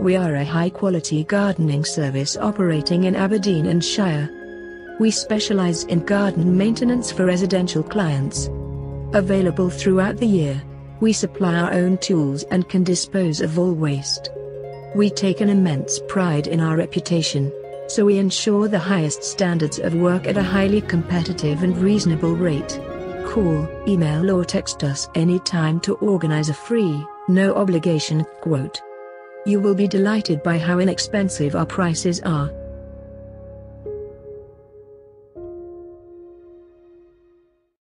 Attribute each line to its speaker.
Speaker 1: We are a high-quality gardening service operating in Aberdeen and Shire. We specialize in garden maintenance for residential clients. Available throughout the year, we supply our own tools and can dispose of all waste. We take an immense pride in our reputation, so we ensure the highest standards of work at a highly competitive and reasonable rate. Call, email or text us anytime to organize a free, no obligation quote. You will be delighted by how inexpensive our prices are.